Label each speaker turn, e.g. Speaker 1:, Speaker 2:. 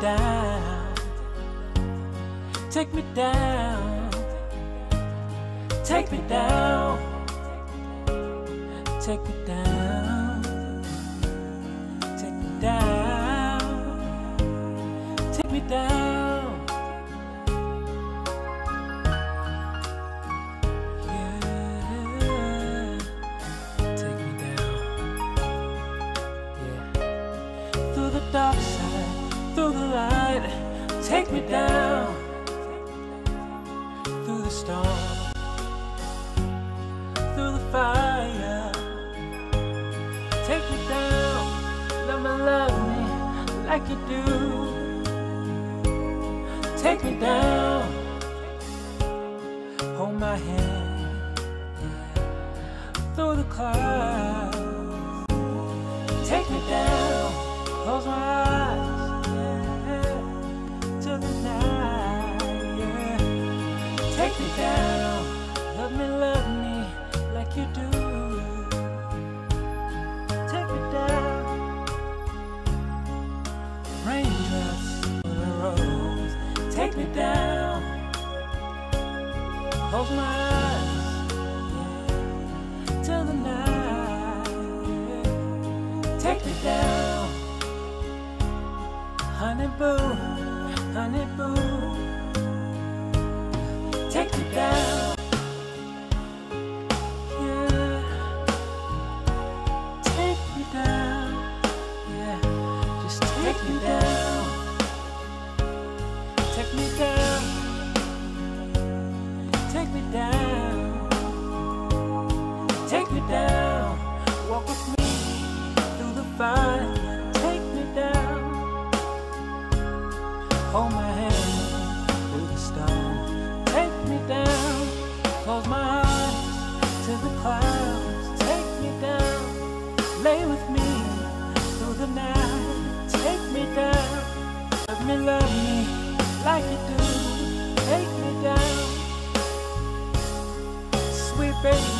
Speaker 1: down. Take me down. Take me down. Take me down. Take me down. Take me down. Yeah. Take me down. Yeah. Through the dark side, through the light, take me down. Through the storm, through the fire, take me down. Let me love me like you do. Take me down. Hold my hand through the clouds. Me down, close my eyes, yeah, to the night. Take me down, honey boo, honey boo. Take me down, yeah. Take me down, yeah. Just take me down, Hold my hand through the storm. Take me down. Close my eyes to the clouds. Take me down. Lay with me through the night. Take me down. Love me, love me like you do. Take me down. Sweet baby,